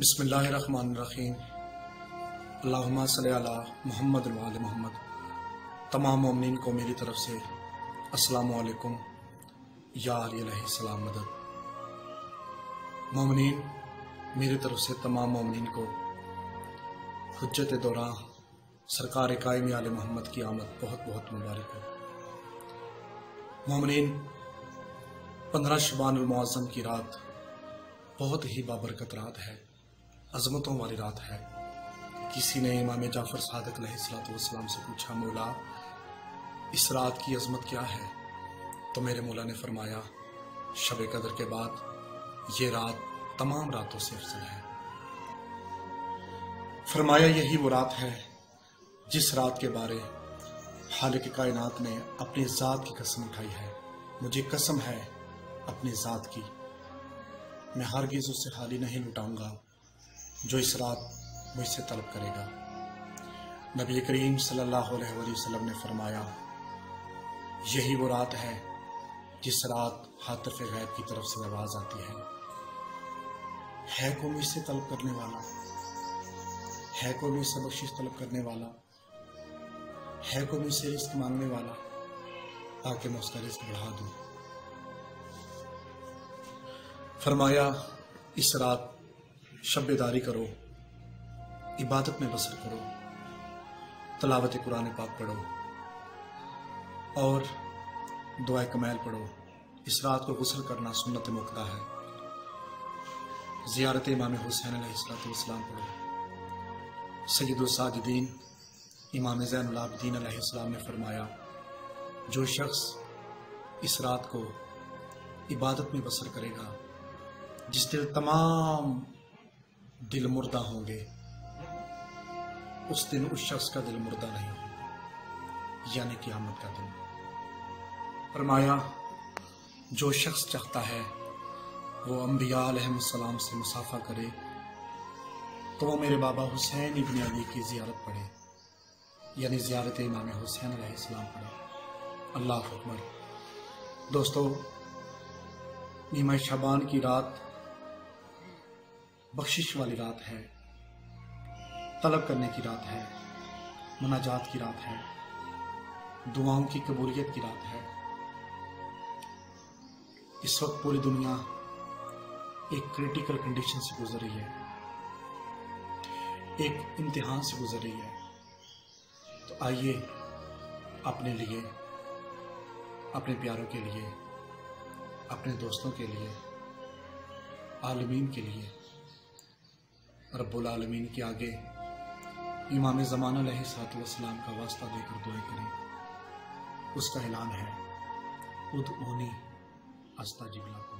بسم اللہ الرحمن الرحیم۔ اللہم صلی علی محمد وعلی محمد۔ تمام مومنین کو میری طرف سے السلام علیکم۔ یا علی علیہ السلام مدد۔ مومنین، میری طرف سے تمام مومنین کو حجت دوران سرکار قائم علی محمد کی آمد بہت بہت مبارک ہو۔ مومنین، پندرہ شبان المعظم کی رات بہت ہی بابرکت رات ہے۔ عظمتوں والی رات ہے۔ کسی نے امام جعفر صادق علیہ السلام سے پوچھا، مولا، اس رات کی عظمت کیا ہے؟ تو میرے مولا نے فرمایا، شب قدر کے بعد یہ رات تمام راتوں سے افضل ہے۔ فرمایا، یہی وہ رات ہے جس رات کے بارے حالق کائنات نے اپنی ذات کی قسم اٹھائی ہے۔ مجھے قسم ہے اپنی ذات کی۔ میں ہرگز اس سے حالی نہیں لٹاؤں گا۔ جو اس رات مجھ سے طلب کرے گا۔ نبی کریم صلی اللہ علیہ وآلہ وسلم نے فرمایا، یہی وہ رات ہے جس رات حاطف غیب کی طرف سے آواز آتی ہے۔ ہے کو مجھ سے طلب کرنے والا؟ ہے کو مجھ سے بخشش طلب کرنے والا؟ ہے کو مجھ سے رزق مانگنے والا؟ تاکہ میں اس کا رزق بڑھا دوں۔ فرمایا، اس رات شب داری کرو، عبادت میں بسر کرو، تلاوت قرآن پاک پڑھو، اور دعائے کمیل پڑھو۔ اس رات کو غسل کرنا سنت مقدہ ہے۔ زیارت امام حسین علیہ السلام پڑھو۔ سید الساجدین امام زین العابدین علیہ السلام نے فرمایا، جو شخص اس رات کو عبادت میں بسر کرے گا، جس دل تمام دل مردہ ہوں گے۔ اس دن اس شخص کا دل مردہ نہیں ہوگا یعنی قیامت کا دن۔ فرمایا، جو شخص چاہتا ہے، وہ انبیاء علیہ السلام سے مسافہ کرے تو وہ میرے بابا حسین ابن علی کی زیارت پڑھے یعنی زیارت امام حسین علیہ السلام پڑھے۔ اللہ اکبر۔ دوستو، نیمہ شبان کی رات بخشش والی رات ہے۔ طلب کرنے کی رات ہے۔ مناجات کی رات ہے۔ دعاؤں کی قبولیت کی رات ہے۔ اس وقت پوری دنیا ایک کریٹیکل کنڈیشن سے گزر رہی ہے۔ ایک امتحان سے گزر رہی ہے۔ تو آئیے اپنے لیے، اپنے پیاروں کے لیے، اپنے دوستوں کے لیے، عالمین کے لیے رب العالمین کے آگے امام زمان علیہ سات والسلام کا واسطہ دے کر دعائیں کریں۔ اس کا اعلان ہے، ادعونی استجب لکم